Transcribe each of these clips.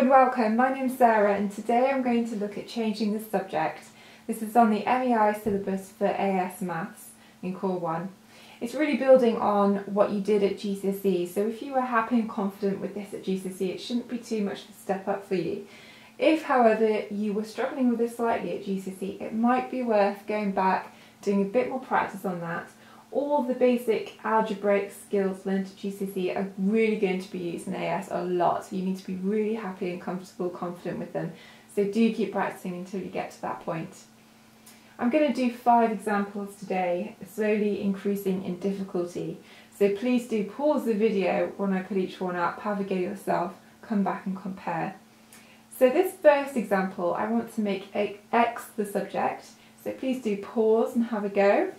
and welcome. My name's Sarah and today I'm going to look at changing the subject. This is on the MEI syllabus for AS Maths in Core 1. It's really building on what you did at GCSE, so if you were happy and confident with this at GCSE, it shouldn't be too much of a step up for you. If, however, you were struggling with this slightly at GCSE, it might be worth going back, doing a bit more practice on that, all the basic algebraic skills learned at GCSE are really going to be used in AS a lot. So you need to be really happy and comfortable, confident with them. So do keep practicing until you get to that point. I'm going to do five examples today, slowly increasing in difficulty. So please do pause the video when I put each one up, have a go yourself, come back and compare. So this first example, I want to make x the subject. So please do pause and have a go.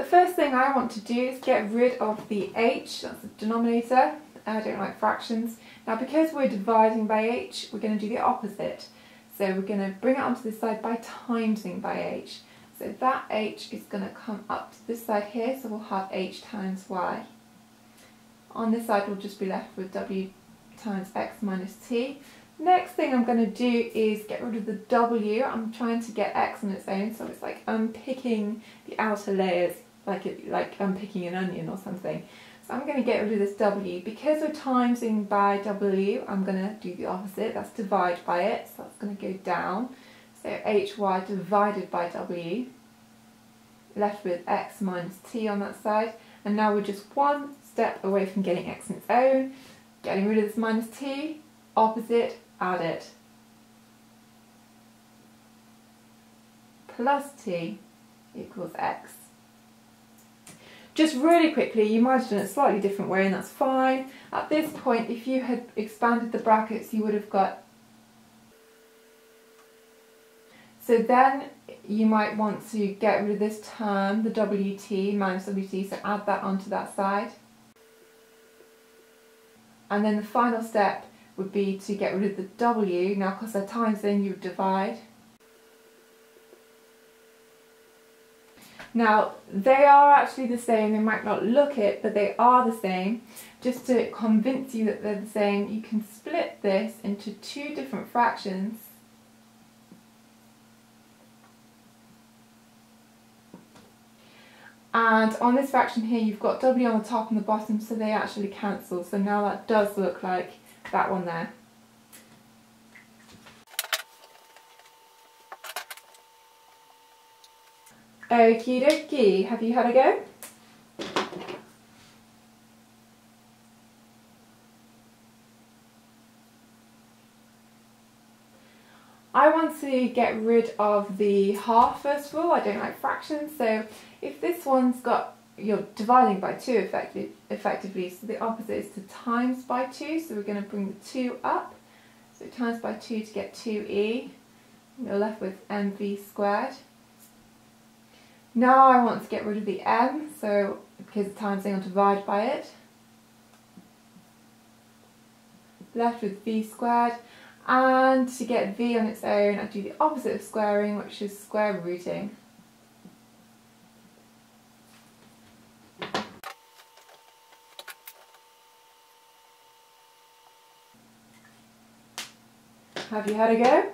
The first thing I want to do is get rid of the h, that's the denominator. I don't like fractions. Now because we're dividing by h, we're going to do the opposite. So we're going to bring it onto this side by timesing by h. So that h is going to come up to this side here, so we'll have h times y. On this side we'll just be left with w times x minus t. Next thing I'm going to do is get rid of the w. I'm trying to get x on its own, so it's like unpicking the outer layers like it, like picking an onion or something. So I'm going to get rid of this w. Because we're timesing by w, I'm going to do the opposite. That's divide by it, so that's going to go down. So hy divided by w, left with x minus t on that side. And now we're just one step away from getting x on its own, getting rid of this minus t, opposite, add it. Plus t equals x. Just really quickly, you might have done it a slightly different way and that's fine. At this point, if you had expanded the brackets, you would have got... So then you might want to get rid of this term, the WT minus WT, so add that onto that side. And then the final step would be to get rid of the W. Now, because they're times, then you divide. Now, they are actually the same, they might not look it, but they are the same. Just to convince you that they're the same, you can split this into two different fractions. And on this fraction here, you've got W on the top and the bottom, so they actually cancel. So now that does look like that one there. Okie dokie, have you had a go? I want to get rid of the half first of all, I don't like fractions, so if this one's got, you're dividing by 2 effective, effectively, so the opposite is to times by 2, so we're going to bring the 2 up, so times by 2 to get 2e, you're left with mv squared. Now I want to get rid of the m, so because the times I'll divide by it. Left with v squared, and to get v on its own, I do the opposite of squaring, which is square rooting. Have you had a go?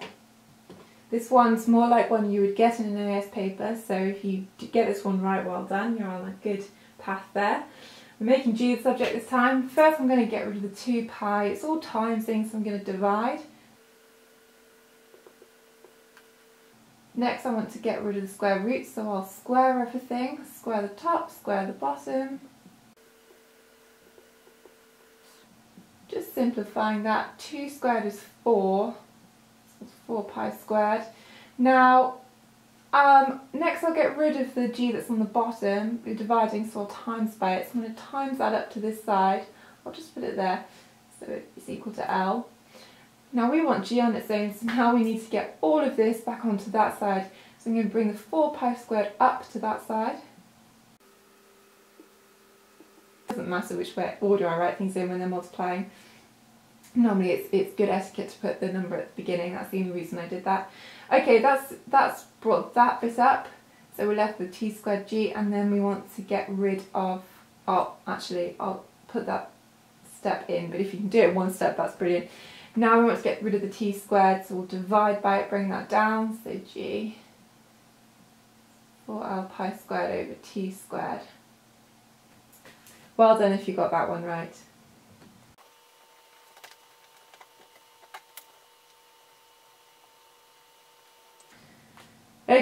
This one's more like one you would get in an AS paper, so if you get this one right, well done, you're on a good path there. We're making G the subject this time. First I'm going to get rid of the 2 pi, it's all times things, so I'm going to divide. Next I want to get rid of the square root, so I'll square everything, square the top, square the bottom. Just simplifying that, 2 squared is 4, 4 pi squared. Now, um, next I'll get rid of the g that's on the bottom, we're dividing so I'll times by it, so I'm going to times that up to this side, I'll just put it there, so it's equal to L. Now we want g on its own, so now we need to get all of this back onto that side, so I'm going to bring the 4 pi squared up to that side. It doesn't matter which way, order I write things in when they're multiplying, normally it's, it's good etiquette to put the number at the beginning, that's the only reason I did that. Okay, that's, that's brought that bit up, so we're left with t squared g, and then we want to get rid of, oh, actually, I'll put that step in, but if you can do it one step, that's brilliant. Now we want to get rid of the t squared, so we'll divide by it, bring that down, so g 4l pi squared over t squared. Well done if you got that one right.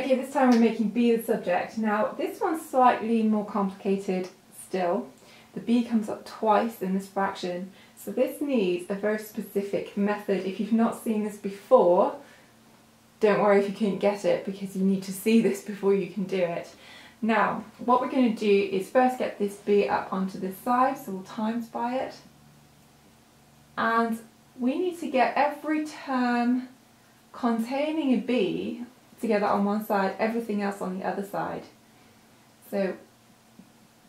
Okay, this time we're making b the subject. Now, this one's slightly more complicated still. The b comes up twice in this fraction, so this needs a very specific method. If you've not seen this before, don't worry if you couldn't get it because you need to see this before you can do it. Now, what we're going to do is first get this b up onto this side, so we'll times by it. And we need to get every term containing a b together on one side, everything else on the other side. So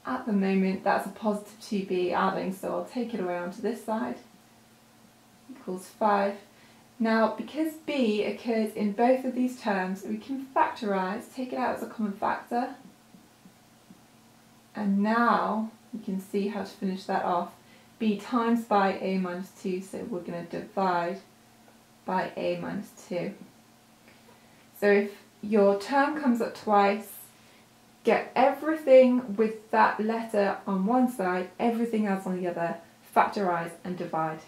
at the moment that's a positive 2b adding, so I'll take it away onto this side, equals 5. Now because b occurs in both of these terms, we can factorise, take it out as a common factor, and now you can see how to finish that off. b times by a minus 2, so we're going to divide by a minus 2. So if your term comes up twice, get everything with that letter on one side, everything else on the other, factorise and divide.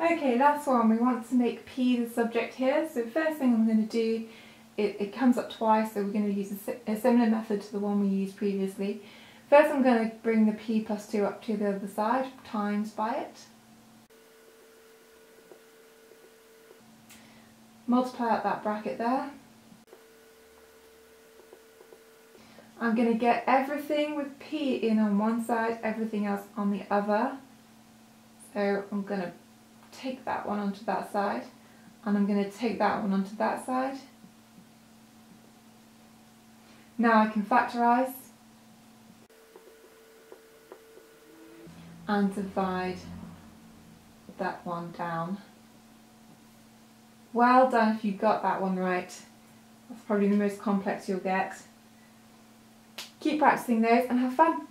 Okay, last one, we want to make P the subject here. So first thing I'm going to do, it, it comes up twice, so we're going to use a, a similar method to the one we used previously. First I'm going to bring the P plus 2 up to the other side, times by it. Multiply out that bracket there. I'm going to get everything with P in on one side, everything else on the other. So I'm going to take that one onto that side and I'm going to take that one onto that side. Now I can factorise and divide that one down. Well done if you got that one right. That's probably the most complex you'll get. Keep practicing those and have fun.